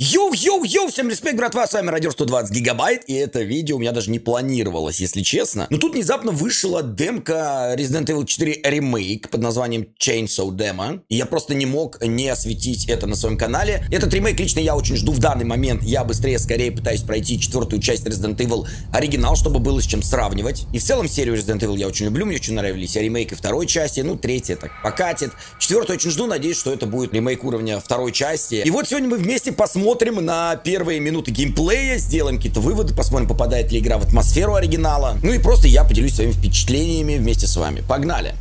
Йоу-йоу-йоу, всем респект, братва, с вами Радио 120 Гигабайт, и это видео у меня даже не планировалось, если честно. Но тут внезапно вышла демка Resident Evil 4 ремейк под названием Chainsaw Demo, и я просто не мог не осветить это на своем канале. Этот ремейк лично я очень жду в данный момент, я быстрее, скорее пытаюсь пройти четвертую часть Resident Evil оригинал, чтобы было с чем сравнивать. И в целом серию Resident Evil я очень люблю, мне очень нравились и ремейк и второй части, ну третья так покатит. Четвертую очень жду, надеюсь, что это будет ремейк уровня второй части. И вот сегодня мы вместе посмотрим посмотрим на первые минуты геймплея, сделаем какие-то выводы, посмотрим, попадает ли игра в атмосферу оригинала. Ну и просто я поделюсь своими впечатлениями вместе с вами. Погнали!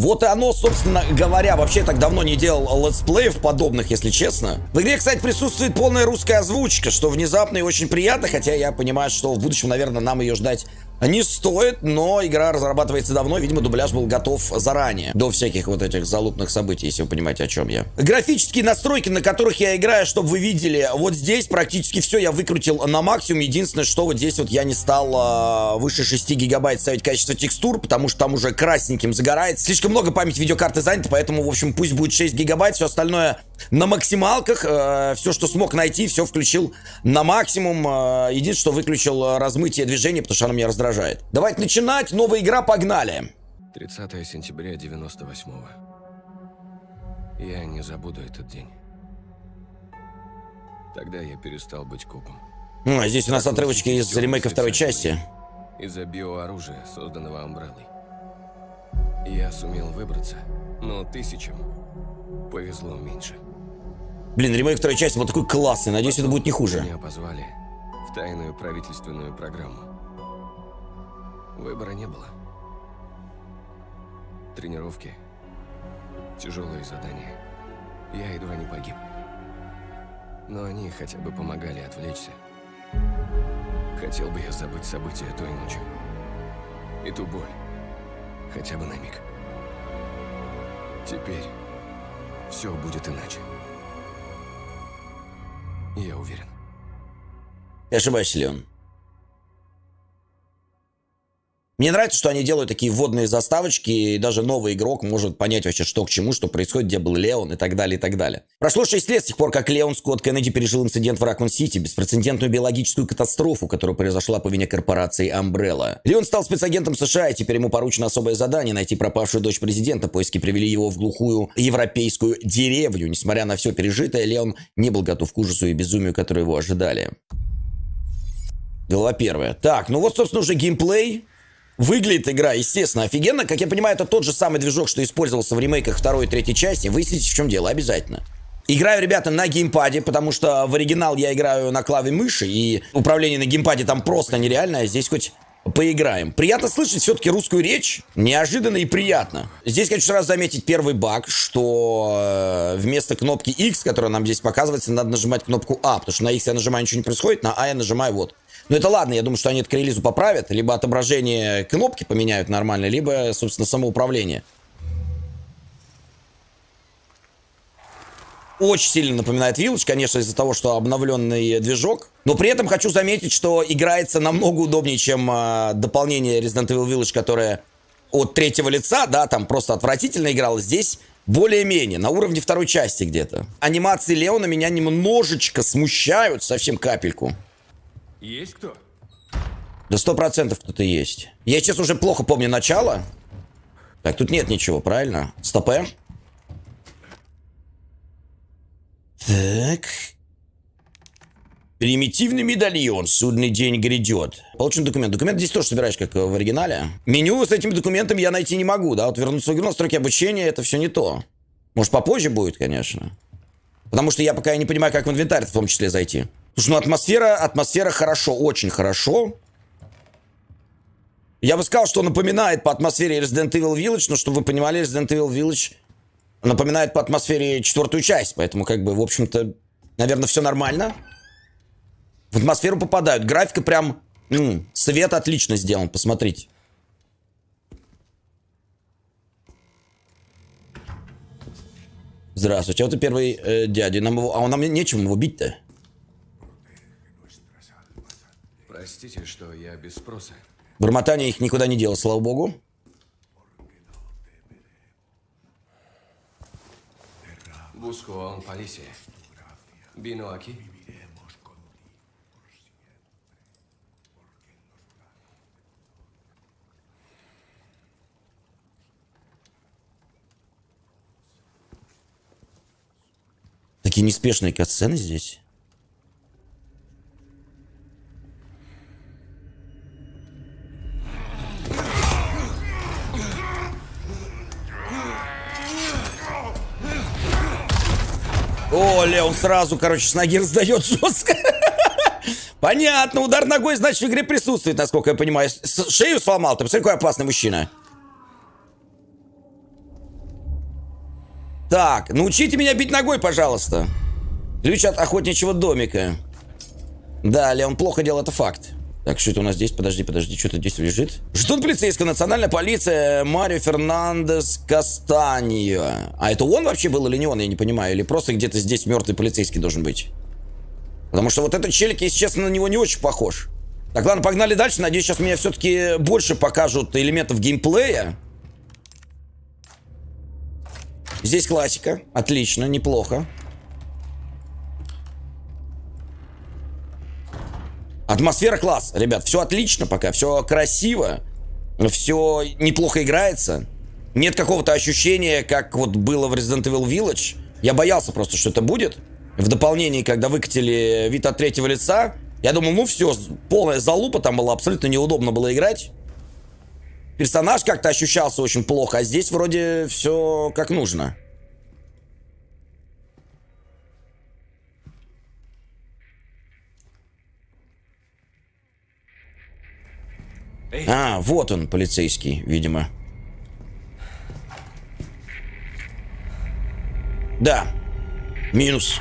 Вот и оно, собственно говоря, вообще так давно не делал летсплеев подобных, если честно. В игре, кстати, присутствует полная русская озвучка, что внезапно и очень приятно, хотя я понимаю, что в будущем, наверное, нам ее ждать не стоит, но игра разрабатывается давно, видимо, дубляж был готов заранее, до всяких вот этих залупных событий, если вы понимаете, о чем я. Графические настройки, на которых я играю, чтобы вы видели, вот здесь практически все я выкрутил на максимум. Единственное, что вот здесь вот я не стал э, выше 6 гигабайт ставить качество текстур, потому что там уже красненьким загорается. Слишком много памяти видеокарты занято, поэтому, в общем, пусть будет 6 гигабайт, все остальное на максималках. Э, все, что смог найти, все включил на максимум. Э, единственное, что выключил размытие движения, потому что оно меня раздражает раздражает. Давайте начинать. Новая игра, погнали. 30 сентября 98-го. Я не забуду этот день. Тогда я перестал быть копом. Ну, а здесь у нас отрывочки из ремейка второй части. Из-за биооружия, созданного Амбреллой. Я сумел выбраться, но тысячам повезло меньше. Блин, ремейк второй части был такой классный, надеюсь, это будет не хуже. Меня позвали в тайную правительственную программу. Выбора не было. Тренировки, тяжелые задания. Я едва не погиб. Но они хотя бы помогали отвлечься. Хотел бы я забыть события той ночи. И ту боль. Хотя бы на миг. Теперь все будет иначе. Я уверен. Ошибаюсь ли он? Мне нравится, что они делают такие вводные заставочки, и даже новый игрок может понять вообще, что к чему, что происходит, где был Леон и так далее, и так далее. Прошло 6 лет с тех пор, как Леон Скотт Кеннеди пережил инцидент в Ракун-Сити, беспрецедентную биологическую катастрофу, которая произошла по вине корпорации Umbrella. Леон стал спецагентом США, и теперь ему поручено особое задание найти пропавшую дочь президента. Поиски привели его в глухую европейскую деревню. Несмотря на все пережитое, Леон не был готов к ужасу и безумию, которые его ожидали. Глава первая. Так, ну вот, собственно, уже геймплей. Выглядит игра, естественно, офигенно. Как я понимаю, это тот же самый движок, что использовался в ремейках второй и третьей части. Выясните, в чем дело, обязательно. Играю, ребята, на геймпаде, потому что в оригинал я играю на клаве мыши, и управление на геймпаде там просто нереальное. Здесь хоть поиграем. Приятно слышать все-таки русскую речь. Неожиданно и приятно. Здесь хочу сразу заметить первый баг, что э, вместо кнопки X, которая нам здесь показывается, надо нажимать кнопку А, потому что на X я нажимаю, ничего не происходит, на А я нажимаю вот. Но это ладно, я думаю, что они это к релизу поправят. Либо отображение кнопки поменяют нормально, либо, собственно, самоуправление. Очень сильно напоминает Village, конечно, из-за того, что обновленный движок. Но при этом хочу заметить, что играется намного удобнее, чем э, дополнение Resident Evil Village, которое от третьего лица, да, там просто отвратительно играло. Здесь более-менее, на уровне второй части где-то. Анимации Леона меня немножечко смущают, совсем капельку. Есть кто? Да сто процентов кто-то есть. Я сейчас уже плохо помню начало. Так, тут нет ничего, правильно? Стопе. Так. Примитивный медальон. Судный день грядет. Получен документ. Документ здесь тоже собираешь, как в оригинале. Меню с этими документами я найти не могу, да? Вот вернуться в игру, настройки обучения, это все не то. Может, попозже будет, конечно. Потому что я пока не понимаю, как в инвентарь в том числе зайти. Слушай, ну атмосфера, атмосфера хорошо, очень хорошо. Я бы сказал, что напоминает по атмосфере Resident Evil Village, но чтобы вы понимали, Resident Evil Village напоминает по атмосфере четвертую часть, поэтому как бы, в общем-то, наверное, все нормально. В атмосферу попадают. Графика прям, м свет отлично сделан, посмотрите. Здравствуйте, а вот и первый э, дядя. Нам его, а он нам нечем его бить-то. Простите, что я без спроса. Бормотание их никуда не дело, слава богу. Busco a un policia. Vino aquí. Такие неспешные катсцены здесь. О, Леон сразу, короче, с ноги раздает жестко. Понятно, удар ногой, значит, в игре присутствует, насколько я понимаю. Шею сломал, ты посмотри, какой опасный мужчина. Так, научите меня бить ногой, пожалуйста. Ключ от охотничьего домика. Да, Леон плохо делал, это факт. Так, что это у нас здесь? Подожди, подожди, что-то здесь лежит. Жетон полицейского, национальная полиция, Марио Фернандес Кастаньо. А это он вообще был или не он, я не понимаю. Или просто где-то здесь мертвый полицейский должен быть. Потому что вот этот челик, если честно, на него не очень похож. Так, ладно, погнали дальше. Надеюсь, сейчас меня все-таки больше покажут элементов геймплея. Здесь классика. Отлично, неплохо. Атмосфера класс, ребят, все отлично пока, все красиво, все неплохо играется. Нет какого-то ощущения, как вот было в Resident Evil Village. Я боялся просто, что это будет. В дополнении, когда выкатили вид от третьего лица, я думал, ну все, полная залупа, там было абсолютно неудобно было играть. Персонаж как-то ощущался очень плохо, а здесь вроде все как нужно. А, вот он, полицейский, видимо. Да. Минус.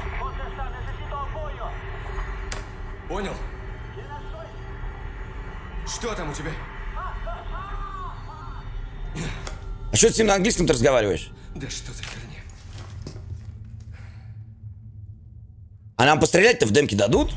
понял? Что там у тебя? А что ты с ним на английском ты разговариваешь? Да что за херня? А нам пострелять-то в демке дадут?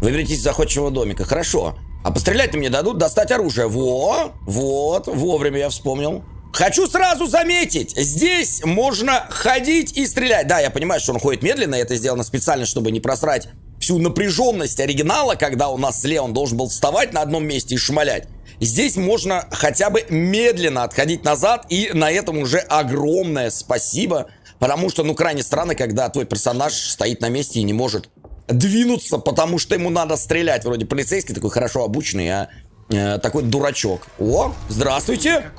Выберитесь из захватчивого домика. Хорошо. А пострелять-то мне дадут? Достать оружие. Во! Вот. Вовремя я вспомнил. Хочу сразу заметить, здесь можно ходить и стрелять. Да, я понимаю, что он ходит медленно, это сделано специально, чтобы не просрать всю напряженность оригинала, когда у нас слева он должен был вставать на одном месте и шмалять. Здесь можно хотя бы медленно отходить назад, и на этом уже огромное спасибо, потому что, ну, крайне странно, когда твой персонаж стоит на месте и не может двинуться, потому что ему надо стрелять. Вроде полицейский такой хорошо обученный, а э, такой дурачок. О, здравствуйте.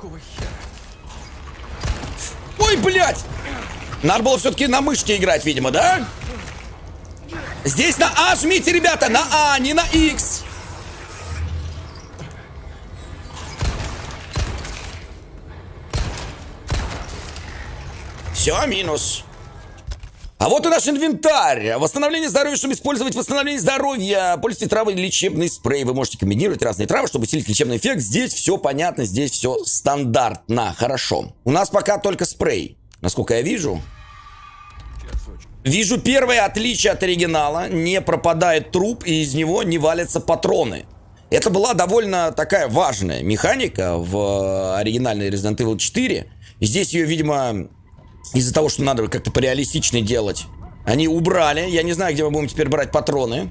Ой, блядь! Надо было все-таки на мышке играть, видимо, да? Здесь на А жмите, ребята, на А, не на X. Все, минус. А вот и наш инвентарь. Восстановление здоровья, чтобы использовать восстановление здоровья. Пользуйте травы лечебный спрей. Вы можете комбинировать разные травы, чтобы усилить лечебный эффект. Здесь все понятно, здесь все стандартно. Хорошо. У нас пока только спрей. Насколько я вижу. Вижу первое отличие от оригинала. Не пропадает труп, и из него не валятся патроны. Это была довольно такая важная механика в оригинальной Resident Evil 4. Здесь ее, видимо, из-за того, что надо как-то пореалистичнее делать, они убрали. Я не знаю, где мы будем теперь брать патроны.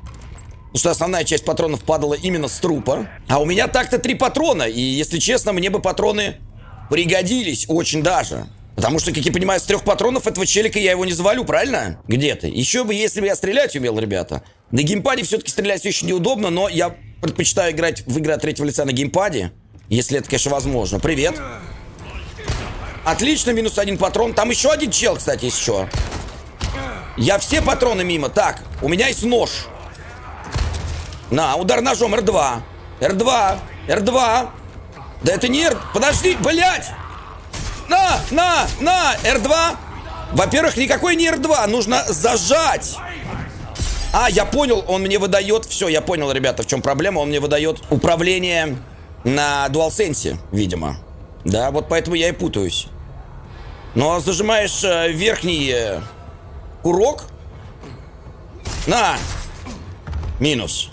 Потому что основная часть патронов падала именно с трупа. А у меня так-то три патрона. И, если честно, мне бы патроны пригодились очень даже. Потому что, как я понимаю, с трех патронов этого челика я его не завалю, правильно? Где-то. Еще бы, если бы я стрелять умел, ребята. На геймпаде все-таки стрелять еще неудобно, но я предпочитаю играть в игры от третьего лица на геймпаде. Если это, конечно, возможно. Привет. Отлично, минус один патрон. Там еще один чел, кстати, есть еще. Я все патроны мимо. Так, у меня есть нож. На, удар ножом, R2. R2, R2. Да это не R... Подожди, блядь! На, на, на, R2. Во-первых, никакой не R2, нужно зажать. А, я понял, он мне выдает... Все, я понял, ребята, в чем проблема. Он мне выдает управление на DualSense, видимо. Да, вот поэтому я и путаюсь. Но зажимаешь э, верхний э, курок. На! Минус.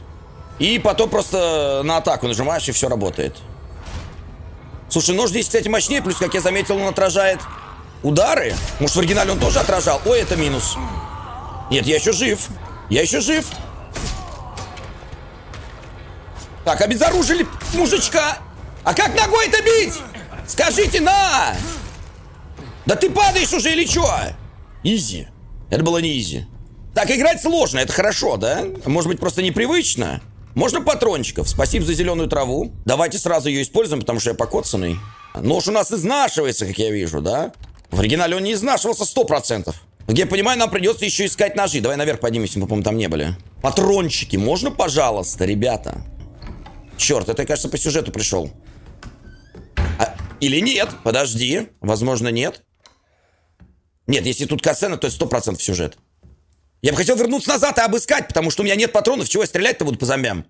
И потом просто на атаку нажимаешь, и все работает. Слушай, нож здесь, кстати, мощнее, плюс, как я заметил, он отражает удары. Может, в оригинале он тоже отражал? Ой, это минус. Нет, я еще жив. Я еще жив. Так, обезоружили мужичка. А как ногой-то бить? Скажите, на! Да ты падаешь уже или что? Изи. Это было не изи. Так, играть сложно, это хорошо, да? Может быть, просто непривычно? Можно патрончиков. Спасибо за зеленую траву. Давайте сразу ее используем, потому что я покоцанный. Нож у нас изнашивается, как я вижу, да? В оригинале он не изнашивался 100%. Как я понимаю, нам придется еще искать ножи. Давай наверх поднимемся, мы, по-моему, там не были. Патрончики, можно, пожалуйста, ребята? Черт, это, кажется, по сюжету пришел. А, или нет? Подожди. Возможно, нет. Нет, если тут касцена, то это 100% сюжет. Я бы хотел вернуться назад и обыскать, потому что у меня нет патронов. Чего я стрелять-то буду по зомбям?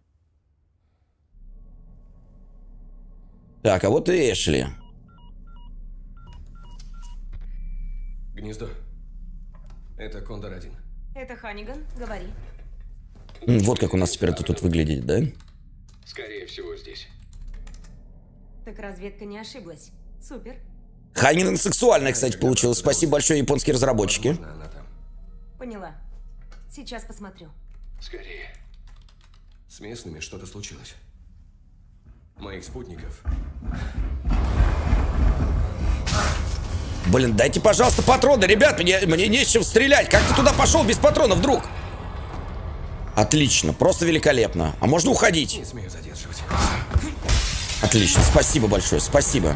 Так, а вот и Эшли. Гнездо. Это Кондор-1. Это Ханиган, говори. Вот как у нас теперь это тут выглядит, да? Скорее всего, здесь. Так разведка не ошиблась. Супер. Ханиган сексуальная, кстати, получилась. Спасибо большое, японские разработчики. Возможно, она там. Поняла. Сейчас посмотрю. Скорее. С местными что-то случилось. Моих спутников. Блин, дайте, пожалуйста, патроны, ребят, мне, мне не с чем стрелять. Как ты туда пошел без патронов, друг? Отлично, просто великолепно. А можно уходить? Не смею задерживать. Отлично, спасибо большое, спасибо.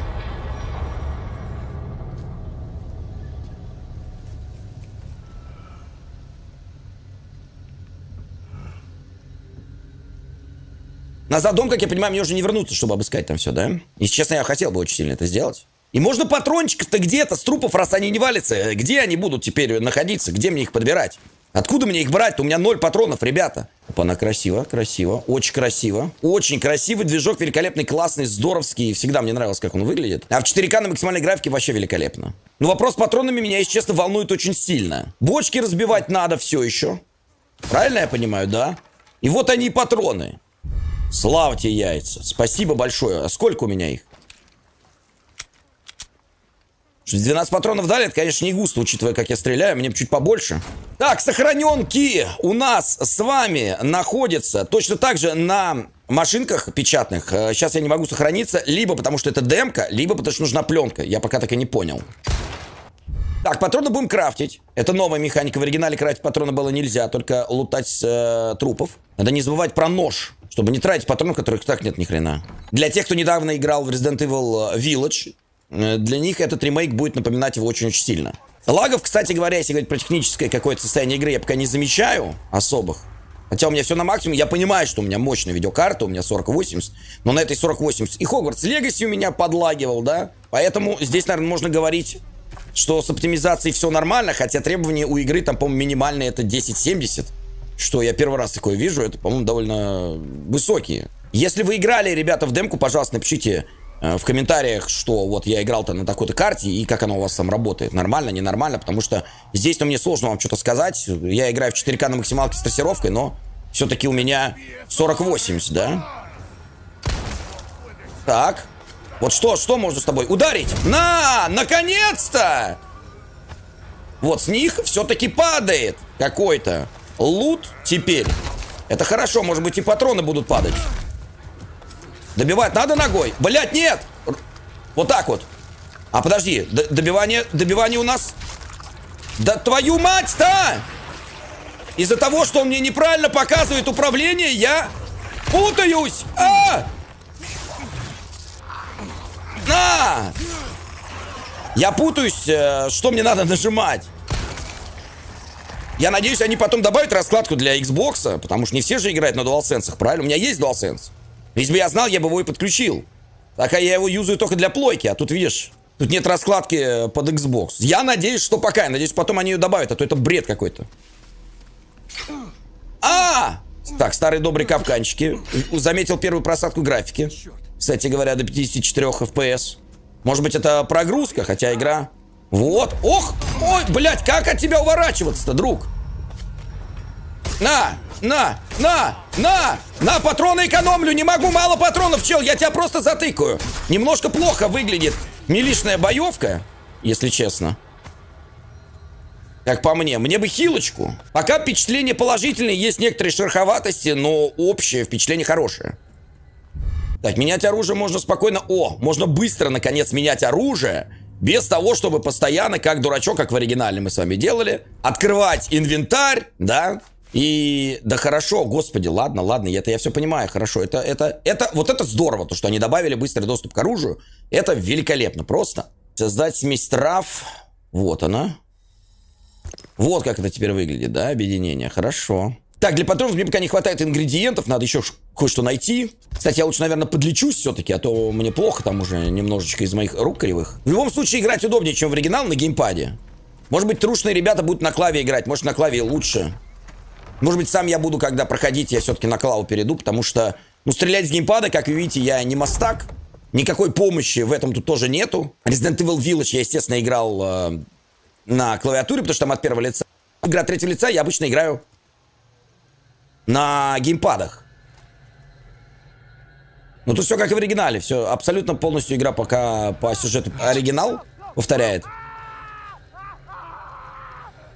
Назад дом, как я понимаю, мне уже не вернуться, чтобы обыскать там все, да? Если честно, я хотел бы очень сильно это сделать. И можно патрончиков-то где-то с трупов, раз они не валятся. Где они будут теперь находиться? Где мне их подбирать? Откуда мне их брать? У меня ноль патронов, ребята. Опа, она красиво, красиво, очень красиво. Очень красивый движок, великолепный, классный, здоровский. Всегда мне нравилось, как он выглядит. А в 4К на максимальной графике вообще великолепно. Но вопрос с патронами меня, если честно, волнует очень сильно. Бочки разбивать надо все еще. Правильно я понимаю, да? И вот они и патроны. Слава тебе, яйца. Спасибо большое. А сколько у меня их? 12 патронов дали, это, конечно, не густо, учитывая, как я стреляю, мне чуть побольше. Так, сохраненки у нас с вами находятся точно так же на машинках печатных. Сейчас я не могу сохраниться, либо потому что это демка, либо потому что нужна пленка. Я пока так и не понял. Так, патроны будем крафтить. Это новая механика. В оригинале крафтить патроны было нельзя, только лутать с э, трупов. Надо не забывать про нож, чтобы не тратить патронов, которых так нет ни хрена. Для тех, кто недавно играл в Resident Evil Village, э, для них этот ремейк будет напоминать его очень-очень сильно. Лагов, кстати говоря, если говорить про техническое какое-то состояние игры, я пока не замечаю особых. Хотя у меня все на максимуме, я понимаю, что у меня мощная видеокарта, у меня 4080, но на этой 4080 и Хогвартс Легаси у меня подлагивал, да? Поэтому здесь, наверное, можно говорить что с оптимизацией все нормально, хотя требования у игры там, по-моему, минимальные это 1070. Что я первый раз такое вижу, это, по-моему, довольно высокие. Если вы играли, ребята, в демку, пожалуйста, напишите э, в комментариях, что вот я играл-то на такой-то карте и как оно у вас там работает. Нормально, ненормально, потому что здесь, ну, мне сложно вам что-то сказать. Я играю в 4К на максималке с трассировкой, но все-таки у меня 4080, да? Так. Вот что, что можно с тобой? Ударить! На! Наконец-то! Вот с них все-таки падает какой-то лут теперь. Это хорошо, может быть и патроны будут падать. Добивать надо ногой? Блять, нет! Вот так вот. А подожди, добивание, добивание у нас... Да твою мать-то! Из-за того, что он мне неправильно показывает управление, я путаюсь! А! На! Я путаюсь, э, что мне надо нажимать. Я надеюсь, они потом добавят раскладку для Xbox, потому что не все же играют на DualSense, правильно? У меня есть DualSense. Если бы я знал, я бы его и подключил. Так, а я его юзаю только для плойки, а тут, видишь, тут нет раскладки э, под Xbox. Я надеюсь, что пока. Я надеюсь, потом они ее добавят, а то это бред какой-то. А! Так, старые добрые капканчики. Заметил первую просадку графики. Кстати говоря, до 54 FPS. Может быть, это прогрузка, хотя игра... Вот. Ох! Ой, блядь, как от тебя уворачиваться-то, друг? На! На! На! На! На! Патроны экономлю! Не могу! Мало патронов, чел! Я тебя просто затыкаю! Немножко плохо выглядит милишная боевка, если честно. Как по мне. Мне бы хилочку. Пока впечатление положительное, есть некоторые шероховатости, но общее впечатление хорошее. Так, менять оружие можно спокойно... О, можно быстро, наконец, менять оружие. Без того, чтобы постоянно, как дурачок, как в оригинале мы с вами делали, открывать инвентарь, да, и да хорошо, господи, ладно, ладно, это я все понимаю, хорошо. Это, это, это, вот это здорово, то, что они добавили быстрый доступ к оружию. Это великолепно, просто. Создать смесь трав. Вот она. Вот как это теперь выглядит, да, объединение. Хорошо. Так, для патронов мне пока не хватает ингредиентов, надо еще кое-что найти. Кстати, я лучше, наверное, подлечусь все-таки, а то мне плохо там уже немножечко из моих рук кривых. В любом случае, играть удобнее, чем в оригинал на геймпаде. Может быть, трушные ребята будут на клаве играть, может, на клаве лучше. Может быть, сам я буду, когда проходить, я все-таки на клаву перейду, потому что, ну, стрелять с геймпада, как вы видите, я не мастак. Никакой помощи в этом тут тоже нету. Resident Evil Village я, естественно, играл э, на клавиатуре, потому что там от первого лица. Игра третьего лица я обычно играю на геймпадах. Ну, тут все как и в оригинале. Все абсолютно полностью игра пока по сюжету оригинал повторяет.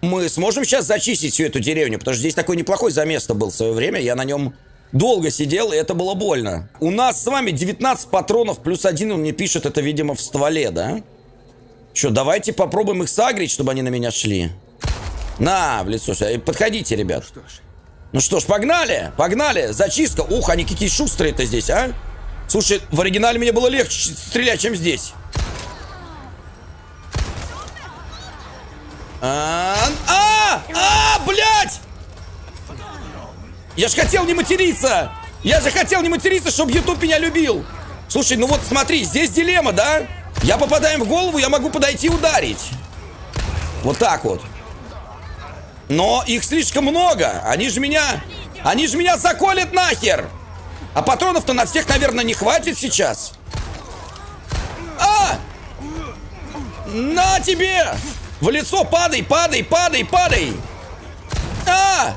Мы сможем сейчас зачистить всю эту деревню, потому что здесь такой неплохой заместо был в свое время. Я на нем долго сидел, и это было больно. У нас с вами 19 патронов, плюс один он мне пишет, это, видимо, в стволе, да? Что, давайте попробуем их сагрить, чтобы они на меня шли. На, в лицо. Подходите, ребят. Что ж. Ну что ж, погнали, погнали, зачистка. Ух, они какие шустрые-то здесь, а? Слушай, в оригинале мне было легче стрелять, чем здесь. А, а, а, блядь! Я же хотел не материться! Я же хотел не материться, чтобы YouTube меня любил! Слушай, ну вот смотри, здесь дилемма, да? Я попадаю в голову, я могу подойти и ударить. Вот так вот. Но их слишком много. Они же меня... Они же меня заколят нахер. А патронов-то на всех, наверное, не хватит сейчас. А! На тебе! В лицо падай, падай, падай, падай! А!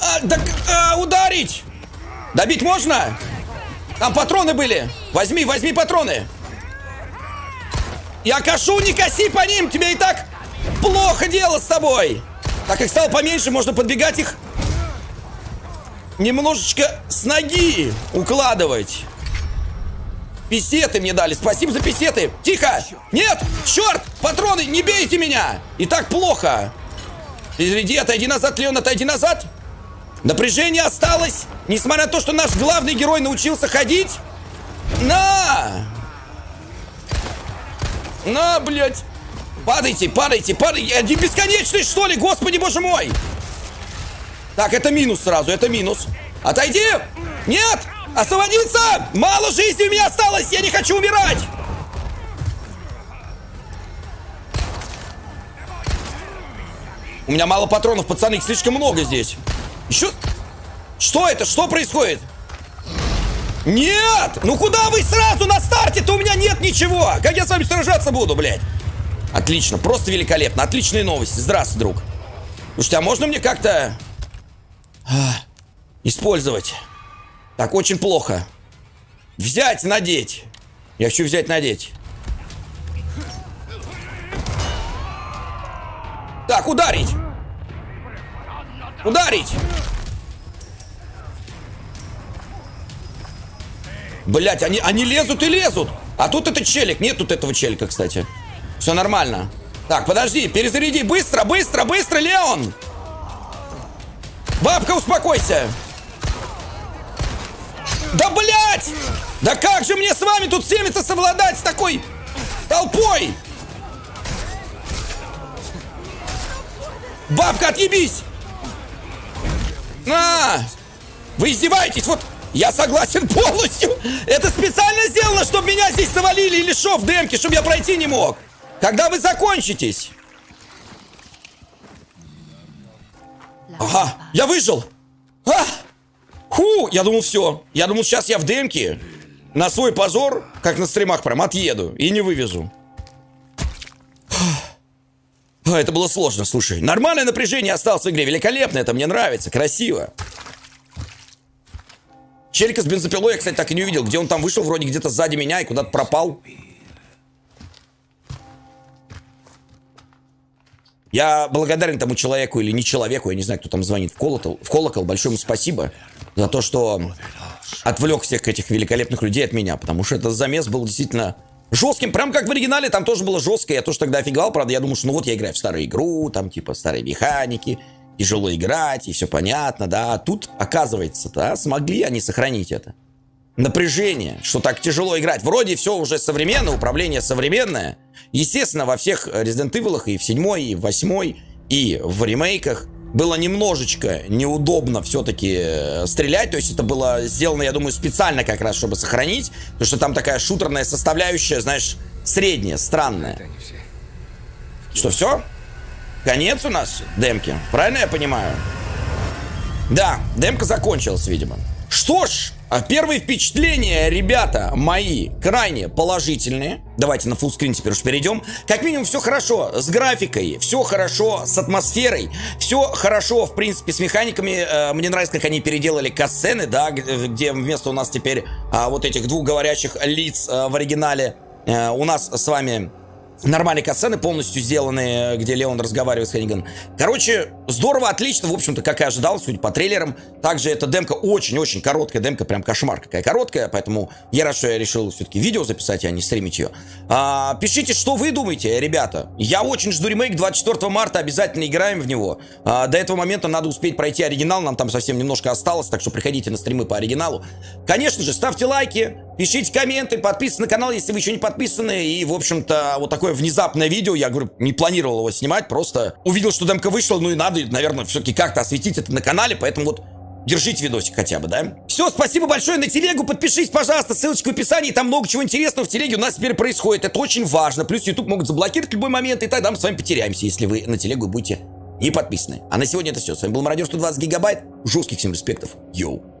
а так, а, ударить! Добить можно? Там патроны были. Возьми, возьми патроны. Я кашу, не коси по ним. Тебе и так плохо дело с тобой. Так их стало поменьше, можно подбегать их немножечко с ноги укладывать. Писеты мне дали. Спасибо за писеты. Тихо! Нет! Черт! Патроны! Не бейте меня! И так плохо. Перезаряди, отойди назад, Леон, отойди назад. Напряжение осталось. Несмотря на то, что наш главный герой научился ходить. На! На, блядь! Падайте, падайте, падайте. Они бесконечные, что ли? Господи, боже мой. Так, это минус сразу, это минус. Отойди! Нет! Освободиться! Мало жизни у меня осталось! Я не хочу умирать! У меня мало патронов, пацаны, их слишком много здесь. Еще... Что это? Что происходит? Нет! Ну куда вы сразу на старте-то? У меня нет ничего! Как я с вами сражаться буду, блядь? Отлично, просто великолепно. Отличные новости. Здравствуй, друг. Слушайте, а можно мне как-то... А, использовать? Так, очень плохо. Взять, надеть. Я хочу взять, надеть. Так, ударить. Ударить. Блять, они, они лезут и лезут. А тут этот челик. Нет тут этого челика, кстати. Все нормально. Так, подожди, перезаряди. Быстро, быстро, быстро, Леон! Бабка, успокойся! Да, блядь! Да как же мне с вами тут всеми-то совладать с такой толпой? Бабка, отъебись! На! Вы издеваетесь? Вот я согласен полностью. Это специально сделано, чтобы меня здесь завалили или шо в демке, чтобы я пройти не мог. Когда вы закончитесь? Ага, я выжил. А! Ху, я думал, все. Я думал, сейчас я в демке на свой позор, как на стримах прям, отъеду и не вывезу. А, это было сложно, слушай. Нормальное напряжение осталось в игре. Великолепно, это мне нравится, красиво. Челика с бензопилой я, кстати, так и не увидел. Где он там вышел, вроде где-то сзади меня и куда-то пропал. Я благодарен тому человеку или не человеку, я не знаю, кто там звонит в колокол. В колокол большое ему спасибо за то, что отвлек всех этих великолепных людей от меня, потому что этот замес был действительно жестким, прям как в оригинале, там тоже было жестко, я тоже тогда офигевал, правда, я думал, что ну вот я играю в старую игру, там типа старые механики, тяжело играть, и все понятно, да, а тут, оказывается, да, смогли они сохранить это. Напряжение, что так тяжело играть. Вроде все уже современное, управление современное. Естественно, во всех Resident Evil, и в седьмой, и в восьмой, и в ремейках было немножечко неудобно все-таки э, стрелять. То есть это было сделано, я думаю, специально как раз, чтобы сохранить. Потому что там такая шутерная составляющая, знаешь, средняя, странная. Что, все? Конец у нас демки? Правильно я понимаю? Да, демка закончилась, видимо. Что ж, а первые впечатления, ребята, мои крайне положительные. Давайте на фуллскрин теперь уж перейдем. Как минимум все хорошо с графикой, все хорошо с атмосферой, все хорошо, в принципе, с механиками. Э, мне нравится, как они переделали касцены, да, где вместо у нас теперь а, вот этих двух говорящих лиц а, в оригинале у нас с вами Нормальные катсцены полностью сделаны, где Леон разговаривает с Хенниган. Короче, здорово, отлично, в общем-то, как и ожидал, судя по трейлерам. Также эта демка очень-очень короткая демка, прям кошмар какая короткая, поэтому я рад, что я решил все-таки видео записать, а не стримить ее. А, пишите, что вы думаете, ребята. Я очень жду ремейк 24 марта, обязательно играем в него. А, до этого момента надо успеть пройти оригинал, нам там совсем немножко осталось, так что приходите на стримы по оригиналу. Конечно же, ставьте лайки, пишите комменты, подписывайтесь на канал, если вы еще не подписаны, и, в общем-то, вот такое внезапное видео, я говорю, не планировал его снимать, просто увидел, что демка вышла, ну и надо, наверное, все-таки как-то осветить это на канале, поэтому вот Держите видосик хотя бы, да? Все, спасибо большое на телегу, подпишись, пожалуйста, ссылочка в описании, там много чего интересного в телеге у нас теперь происходит, это очень важно. Плюс YouTube могут заблокировать в любой момент, и тогда мы с вами потеряемся, если вы на телегу будете не подписаны. А на сегодня это все. С вами был Мародер 120 гигабайт, жестких всем респектов, йоу.